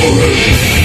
glory.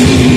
you.